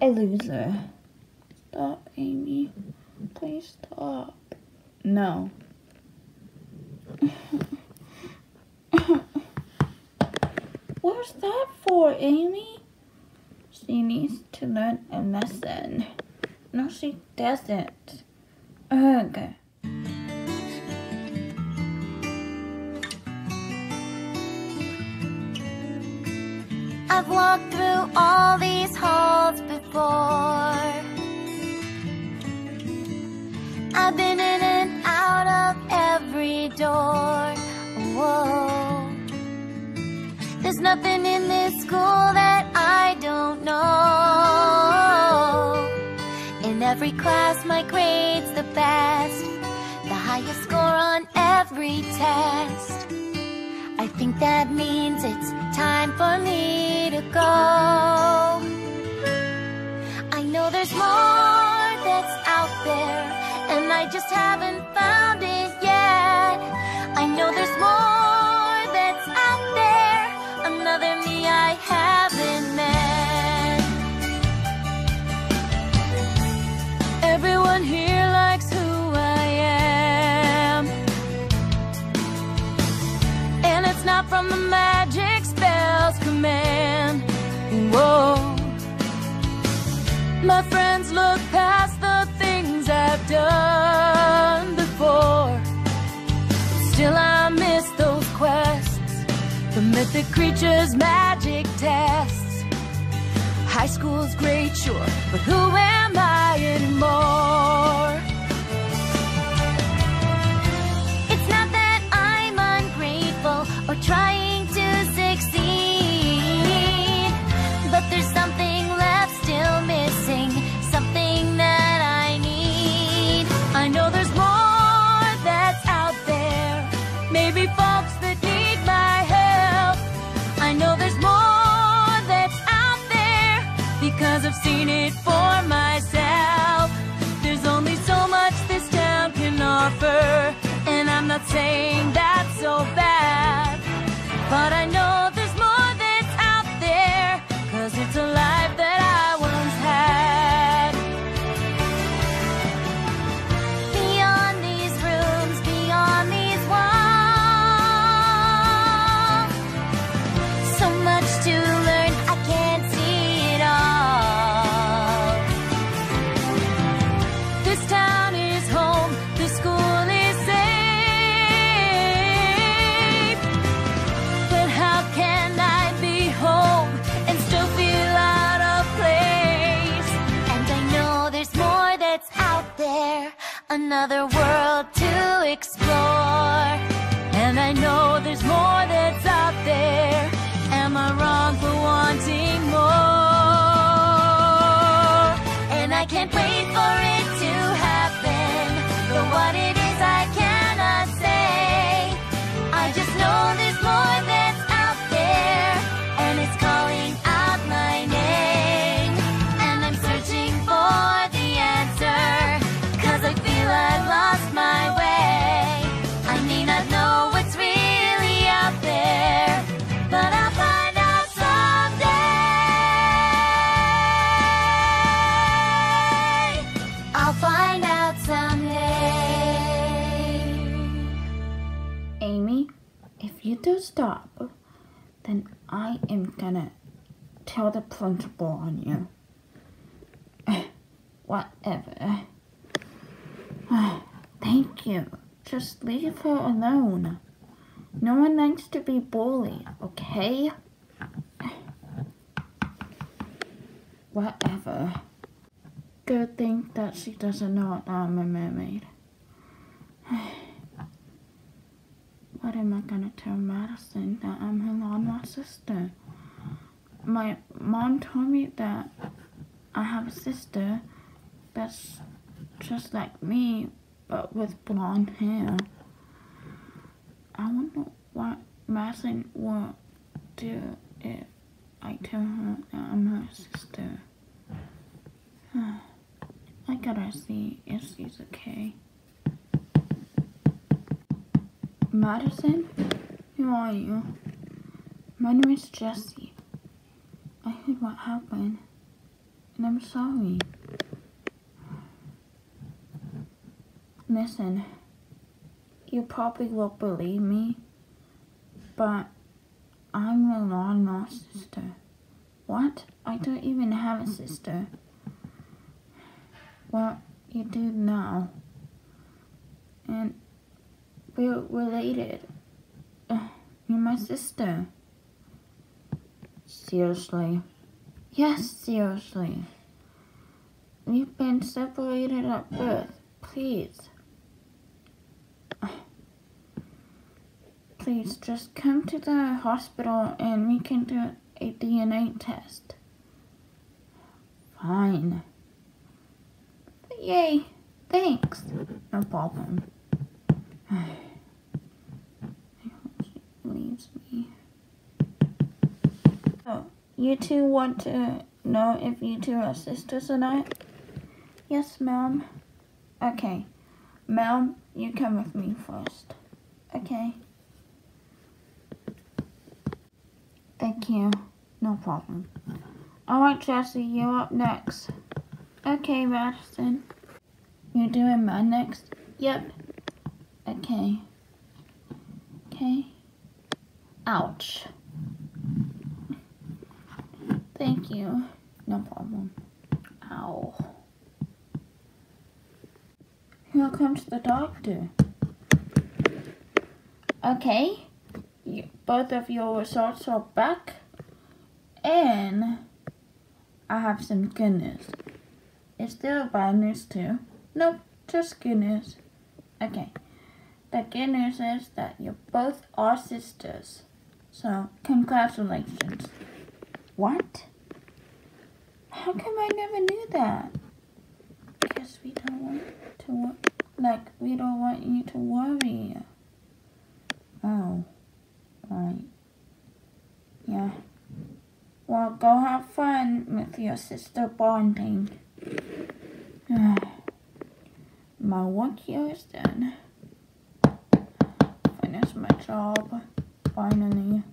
a loser. Stop, Amy. Please stop. No. What's that for, Amy? She needs to learn a lesson. No, she doesn't. Ugh. I've walked through all these halls before. I've been in and out of every door. Whoa. There's nothing in this school that I don't know. In every class, my grade's the best, the highest score on every test. I think that means it's time for me to go. There, and I just haven't found it yet. I know there's more that's out there, another me I haven't met. Everyone here likes who I am. And it's not from the magic spells command. Whoa. My friends look past done before. Still, I miss those quests, the mythic creatures' magic tests. High school's great, sure, but who am I anymore? Because I've seen it for myself. There's only so much this town can offer, and I'm not saying another world to explore. And I know there's more that's out there. Am I wrong for wanting more? And I can't wait for it Amy, if you don't stop, then I am gonna tell the principal on you. Whatever. Thank you. Just leave her alone. No one likes to be bullied, okay? Whatever. Good thing that she doesn't know that I'm a mermaid. What am I gonna tell Madison that I'm her long lost sister? My mom told me that I have a sister that's just like me, but with blonde hair. I wonder what Madison will do if I tell her that I'm her sister. I gotta see if she's okay. Madison? Who are you? My name is Jessie. I heard what happened. And I'm sorry. Listen, you probably won't believe me, but I'm your long lost sister. What? I don't even have a sister. Well, you do now. And we're related. You're my sister. Seriously? Yes, seriously. We've been separated at birth. Please. Please, just come to the hospital and we can do a DNA test. Fine. Yay, thanks. No problem. I hope she leaves me. So, you two want to know if you two are sisters or not? Yes, ma'am. Okay. Ma'am, you come with me first. Okay. Thank you. No problem. I Alright, Jesse, you're up next. Okay, Madison. You're doing mine next? Yep. Okay. Okay. Ouch. Thank you. No problem. Ow. Here comes the doctor. Okay both of your results are back. And I have some good news. Is there bad news too? Nope, just good news. Okay. The good news is that you both are sisters. So, congratulations. What? How come I never knew that? Because we don't want to, like, we don't want you to worry. Oh. Right. Yeah. Well, go have fun with your sister bonding. my work here is done. Finish my job, finally.